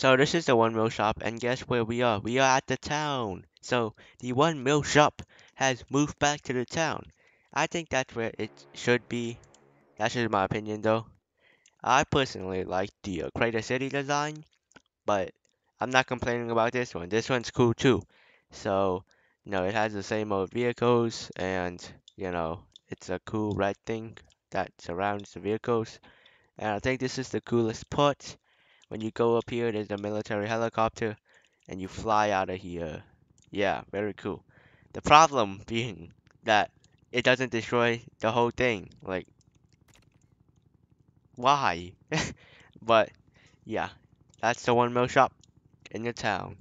So this is the one mill shop, and guess where we are? We are at the town. So the one mill shop has moved back to the town. I think that's where it should be. That's just my opinion, though. I personally like the uh, Crater City design, but I'm not complaining about this one. This one's cool too. So, you know, it has the same old vehicles, and you know, it's a cool red thing that surrounds the vehicles. And I think this is the coolest part. When you go up here, there's a military helicopter, and you fly out of here. Yeah, very cool. The problem being that it doesn't destroy the whole thing. Like, why? but, yeah, that's the one mill shop in the town.